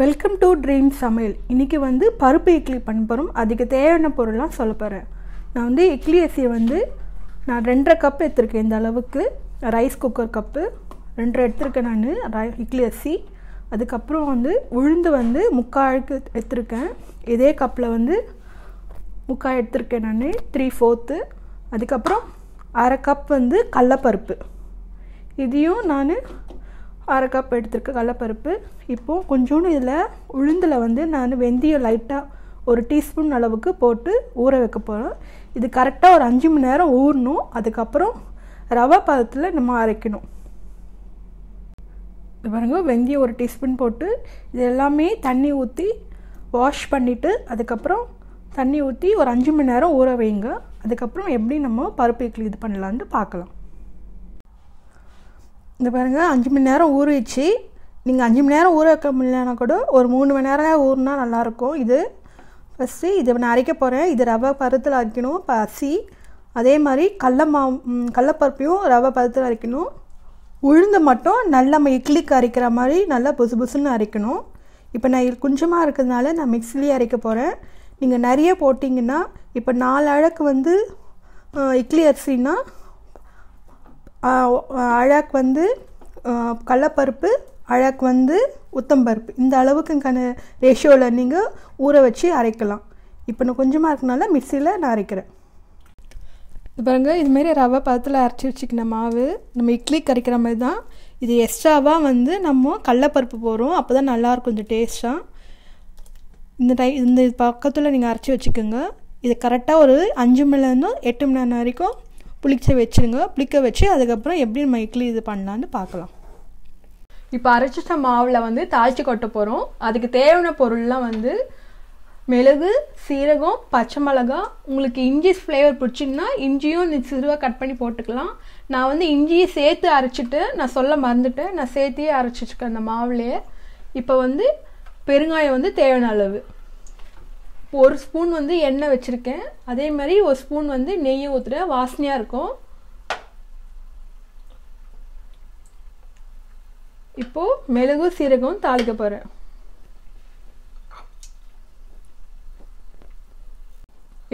Welcome to dream சமையல் இன்றைக்கி வந்து பருப்பு இட்லி பண்ண போகிறோம் அதுக்கு தேவையான பொருள்லாம் சொல்ல போகிறேன் நான் வந்து இட்லி அரிசியை வந்து நான் ரெண்டரை கப் எடுத்திருக்கேன் இந்த அளவுக்கு. ரைஸ் குக்கர் கப்பு ரெண்டரை எடுத்திருக்கேன் நான் ரை இட்லி அரிசி. அதுக்கப்புறம் வந்து உளுந்து வந்து முக்காழுக்கு எடுத்திருக்கேன். இதே கப்பில் வந்து முக்கால் எடுத்திருக்கேன் நான் த்ரீ ஃபோர்த்து அதுக்கப்புறம் அரை கப் வந்து கடலப்பருப்பு. இதையும் நான் அரை கப் எடுத்திருக்கேன் கடலப்பருப்பு. இப்போது கொஞ்சோண்டு இதில் உளுந்தில் வந்து நான் வெந்தயம் லைட்டாக ஒரு டீஸ்பூன் அளவுக்கு போட்டு ஊற வைக்க போகிறோம் இது கரெக்டாக ஒரு அஞ்சு மணி நேரம் ஊறணும். அதுக்கப்புறம் ரவை பதத்தில் நம்ம அரைக்கணும். இது பாருங்க வெந்தயம் ஒரு டீஸ்பூன் போட்டு இது எல்லாமே தண்ணி ஊற்றி வாஷ் பண்ணிவிட்டு அதுக்கப்புறம் தண்ணி ஊற்றி ஒரு அஞ்சு மணி நேரம் ஊற வைங்க. அதுக்கப்புறம் எப்படி நம்ம பருப்பு இட்லி இது பண்ணலான்ட்டு பார்க்கலாம். இந்த பாருங்கள் அஞ்சு மணி நேரம் ஊற வச்சு நீங்கள் அஞ்சு மணி நேரம் ஊற வைக்க முடியலனா கூட ஒரு மூணு மணி நேரம் ஊறினா நல்லாயிருக்கும். இது ஃபஸ்ட்டு இதை நான் அரைக்க போகிறேன் இது ரவை பருத்தில் அரைக்கணும் பசி. அதே மாதிரி கடல மா கடலப்பருப்பையும் ரவை பருத்தில் அரைக்கணும். உளுந்து மட்டும் நல்லா நம்ம இட்லிக்கு அரைக்கிற மாதிரி நல்லா புசு புசுன்னு அரைக்கணும். இப்போ நான் கொஞ்சமாக இருக்கிறதுனால நான் மிக்சிலேயே அரைக்க போகிறேன் நீங்கள் நிறைய போட்டிங்கன்னா இப்போ நாலு அழகு வந்து இட்லி அரிசின்னா அழகு வந்து கடலப்பருப்பு அழகு வந்து உத்தம்பருப்பு இந்த அளவுக்குங்கான ரேஷியோவில் நீங்கள் ஊற வச்சு அரைக்கலாம். இப்போ நான் கொஞ்சமாக இருக்கனால மிக்சியில் நான் அரைக்கிறேன். இது பாருங்கள் இதுமாரி ரவை பதத்தில் அரைச்சி வச்சுக்கின மாவு நம்ம இட்லி கரைக்கிற மாதிரி தான். இது எக்ஸ்ட்ராவாக வந்து நம்ம கடலப்பருப்பு போடுறோம். அப்போ தான் நல்லாயிருக்கும் இந்த டேஸ்ட்டாக இந்த டை இந்த பக்கத்தில் நீங்கள் அரைச்சி வச்சுக்கோங்க. இது கரெக்டாக ஒரு அஞ்சு மணிலேருந்து எட்டு மணி நேரம் வரைக்கும் புளிக்க வச்சுருங்க. புளிக்க வச்சு அதுக்கப்புறம் எப்படி நம்ம இட்லி இது பண்ணலான்னு பார்க்கலாம். இப்போ அரைச்சிட்ட மாவில் வந்து தாழ்ச்சி கொட்ட போகிறோம் அதுக்கு தேவையான பொருள்லாம் வந்து மிளகு சீரகம் பச்சை மிளகா. உங்களுக்கு இஞ்சி ஃப்ளேவர் பிடிச்சிங்கன்னா இஞ்சியும் சிறுவாக கட் பண்ணி போட்டுக்கலாம். நான் வந்து இஞ்சியை சேர்த்து அரைச்சிட்டு நான் சொல்ல மறந்துட்டேன். நான் சேர்த்தியே அரைச்சி அந்த மாவுலேயே. இப்போ வந்து பெருங்காயம் வந்து தேவையான அளவு. ஒரு ஸ்பூன் வந்து எண்ணெய் வச்சுருக்கேன். அதே மாதிரி ஒரு ஸ்பூன் வந்து நெய்யை ஊற்றுறேன் வாசனையாக இருக்கும். இப்போது மிளகு சீரகம் தாளிக்க போகிறேன்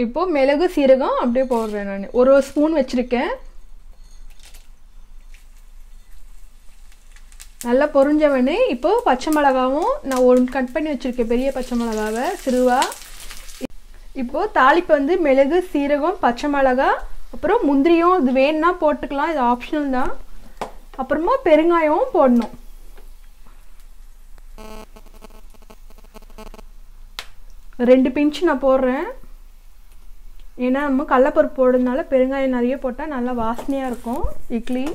இப்போது மிளகு சீரகம் அப்படியே போடுறேன் நான். ஒரு ஒரு ஸ்பூன் வச்சுருக்கேன். நல்லா பொறிஞ்சவனே இப்போது பச்சை மிளகாவும் நான் ஒன் கட் பண்ணி வச்சுருக்கேன். பெரிய பச்சை மிளகாவை சிறுவா. இப்போது தாளிப்பு வந்து மிளகு சீரகம் பச்சை மிளகா அப்புறம் முந்திரியும் இது வேணும்னா போட்டுக்கலாம். இது ஆப்ஷனல் தான். அப்புறமா பெருங்காயமும் போடணும். ரெண்டு பிஞ்சு நான் போடுறேன். ஏன்னா நம்ம கடலப்பருப்பு போடுறதுனால பெருங்காயம் நிறைய போட்டால் நல்லா வாசனையாக இருக்கும். இட்லி.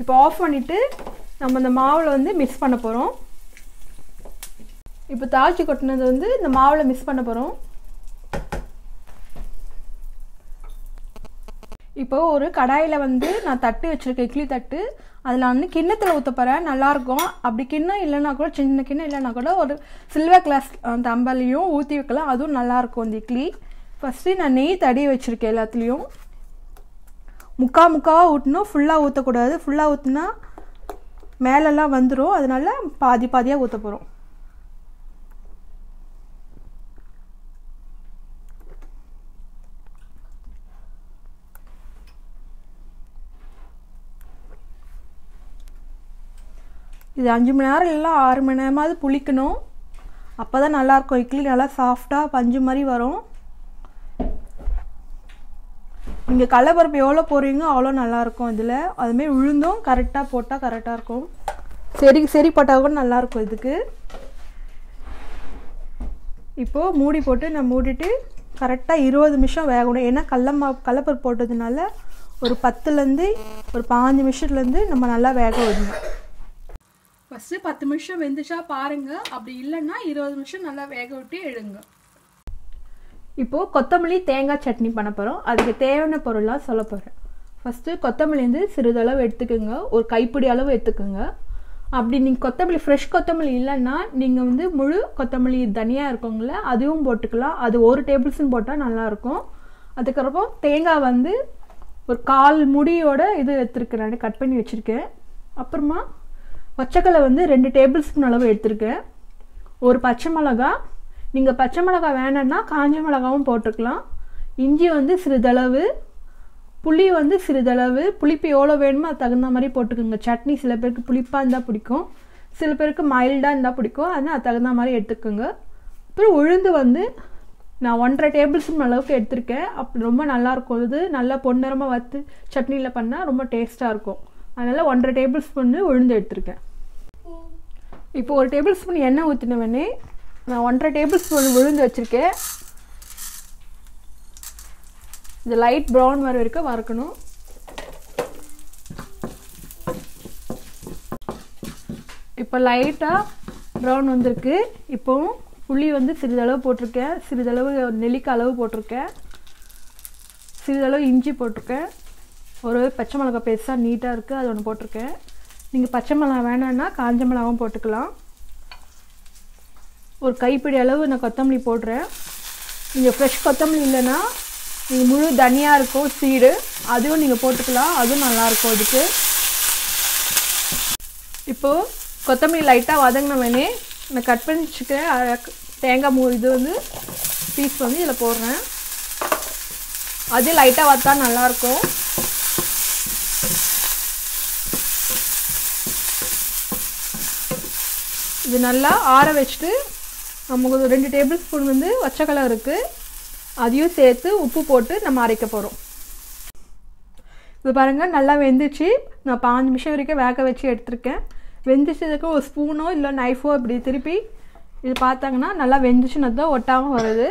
இப்போ ஆஃப் பண்ணிவிட்டு நம்ம இந்த மாவில் வந்து மிக்ஸ் பண்ண போகிறோம் இப்போ தாழ்ச்சி கொட்டினது வந்து இந்த மாவில் மிக்ஸ் பண்ண போகிறோம் இப்போ ஒரு கடாயில் வந்து நான் தட்டு வச்சுருக்கேன் இட்லி தட்டு. அதில் வந்து கிண்ணத்தில் ஊற்ற போகிறேன் நல்லாயிருக்கும் அப்படி கிண்ணம் இல்லைன்னா கூட சின்ன கிண்ணம் இல்லைன்னா கூட ஒரு சில்வர் கிளாஸ் தம்பலையும் ஊற்றி வைக்கலாம். அதுவும் நல்லாயிருக்கும் இந்த இட்லி. ஃபஸ்ட்டு நான் நெய் தடி வச்சுருக்கேன் எல்லாத்துலேயும். முக்கா முக்காவாக ஊற்றணும் ஃபுல்லாக ஊற்றக்கூடாது ஃபுல்லாக ஊற்றினா மேலெல்லாம் வந்துடும் அதனால பாதி பாதியாக ஊற்ற போகிறோம் இது அஞ்சு மணி நேரம் இல்லை ஆறு மணி நேரமாவது புளிக்கணும். அப்போ தான் நல்லாயிருக்கும். இட்லி நல்லா சாஃப்டாக பஞ்சு மாதிரி வரும். நீங்கள் கடலப்பருப்பு எவ்வளோ போடுறீங்களோ அவ்வளோ நல்லாயிருக்கும் இதில். அதுமாரி உளுந்தும் கரெக்டாக போட்டால் கரெக்டாக இருக்கும். சரி சரி போட்டால் கூட நல்லாயிருக்கும் இதுக்கு. இப்போது மூடி போட்டு நான் மூடிட்டு கரெக்டாக இருபது நிமிஷம் வேகணும். ஏன்னா கடல கடலப்பருப்பு போட்டதுனால ஒரு பத்துலேருந்து ஒரு பாஞ்சு நிமிஷத்துலேருந்து நம்ம நல்லா வேக விடணும் ஃபஸ்ட்டு பத்து நிமிஷம் வெந்துச்சா பாருங்கள் அப்படி இல்லைன்னா இருபது நிமிஷம் நல்லா வேக விட்டு எழுங்க. இப்போது கொத்தமல்லி தேங்காய் சட்னி பண்ண போகிறோம் அதுக்கு தேவையான பொருளாக சொல்ல போகிறேன் ஃபஸ்ட்டு கொத்தமல்லி வந்து சிறிதளவு எடுத்துக்கோங்க. ஒரு கைப்பிடி அளவு எடுத்துக்கோங்க. அப்படி நீங்கள் கொத்தமல்லி ஃப்ரெஷ் கொத்தமல்லி இல்லைன்னா நீங்கள் வந்து முழு கொத்தமல்லி தனியாக இருக்கவங்கள அதுவும் போட்டுக்கலாம். அது ஒரு டேபிள் ஸ்பூன் போட்டால் நல்லாயிருக்கும். அதுக்கப்புறம் தேங்காய் வந்து ஒரு கால் முடியோட இது எடுத்துருக்கேன் நான் கட் பண்ணி வச்சுருக்கேன். அப்புறமா பச்சைக்கலை வந்து ரெண்டு டேபிள் ஸ்பூன் அளவு எடுத்திருக்கேன். ஒரு பச்சை மிளகா நீங்கள் பச்சை மிளகா வேணும்னா காஞ்ச மிளகாவும் போட்டுக்கலாம். இஞ்சி வந்து சிறிதளவு புளி வந்து சிறிதளவு புளிப்பு எவ்வளோ வேணுமோ அது தகுந்த மாதிரி போட்டுக்கோங்க. சட்னி சில பேருக்கு புளிப்பாக இருந்தால் பிடிக்கும். சில பேருக்கு மைல்டாக இருந்தால் பிடிக்கும். அதனால் அது தகுந்த மாதிரி எடுத்துக்கோங்க. அப்புறம் உளுந்து வந்து நான் ஒன்றரை டேபிள் ஸ்பூன் அளவுக்கு எடுத்திருக்கேன். அப்படி ரொம்ப நல்லாயிருக்கும் இது நல்லா பொன்னிறமாக வறுத்து சட்னியில் பண்ணால் ரொம்ப டேஸ்ட்டாக இருக்கும். அதனால் ஒன்றரை டேபிள் ஸ்பூன்னு உளுந்து எடுத்திருக்கேன். இப்போ ஒரு டேபிள் ஸ்பூன் எண்ணெய் ஊற்றினவனே நான் ஒன்றரை டேபிள் ஸ்பூன் விழுந்து வச்சுருக்கேன். இது லைட் ப்ரௌன் வர வரைக்கும் வறுக்கணும். இப்போ லைட்டாக ப்ரௌன் வந்திருக்கு. இப்போவும் புளி வந்து சிறிதளவு போட்டிருக்கேன். சிறிதளவு நெல்லிக்காய் அளவு போட்டிருக்கேன். சிறிதளவு இஞ்சி போட்டிருக்கேன். ஒரு பச்சை மிளகா பெருசாக நீட்டாக இருக்குது அது ஒன்று போட்டிருக்கேன். நீங்கள் பச்சை மிளகா வேணான்னா காஞ்ச மிளகாவும் போட்டுக்கலாம். ஒரு கைப்பிடி அளவு நான் கொத்தமல்லி போடுறேன். நீங்கள் ஃப்ரெஷ் கொத்தமல்லி இல்லைன்னா நீங்கள் முழு தனியாக இருக்கும் சீடு அதுவும் நீங்கள் போட்டுக்கலாம். அதுவும் நல்லாயிருக்கும் அதுக்கு. இப்போது கொத்தமல்லி லைட்டாக வதங்கினவனே நான் கட் பண்ணி வச்சுக்கிறேன். தேங்காய் மூ இது வந்து பீஸ் வந்து இதில் போடுறேன். அது லைட்டாக வத்தா நல்லாயிருக்கும் இது நல்லா ஆற வச்சுட்டு நமக்கு ஒரு ரெண்டு டேபிள் ஸ்பூன் வந்து வச்சக்கலை இருக்குது அதையும் சேர்த்து உப்பு போட்டு நம்ம அரைக்க போகிறோம் இது பாருங்கள் நல்லா வெந்துச்சு. நான் பாஞ்சு நிமிஷம் வரைக்கும் வேக வச்சு எடுத்திருக்கேன். வெந்துச்சதுக்கு ஒரு ஸ்பூனோ இல்லை நைஃபோ இப்படி திருப்பி இது பார்த்தாங்கன்னா நல்லா வெந்துச்சுன்னு தான் ஒட்டாமல் வருது.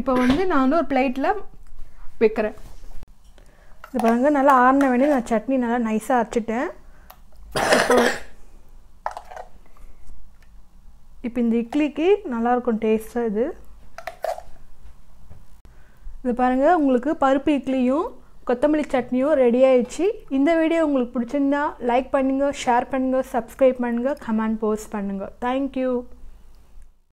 இப்போ வந்து நான் வந்து ஒரு பிளேட்டில் வைக்கிறேன். இது பாருங்க நல்லா ஆறின வேண்டிய நான் சட்னி நல்லா நைஸாக அரைச்சிட்டேன். இப்போ இப்போ இந்த இட்லிக்கு நல்லாயிருக்கும் டேஸ்ட்டாக இது. இது பாருங்கள் உங்களுக்கு பருப்பு இட்லியும் கொத்தமல்லி சட்னியும் ரெடி ஆயிடுச்சு. இந்த வீடியோ உங்களுக்கு பிடிச்சிருந்தா லைக் பண்ணுங்கள் ஷேர் பண்ணுங்கள் சப்ஸ்கிரைப் பண்ணுங்கள் கமெண்ட் போஸ்ட் பண்ணுங்கள் தேங்க்யூ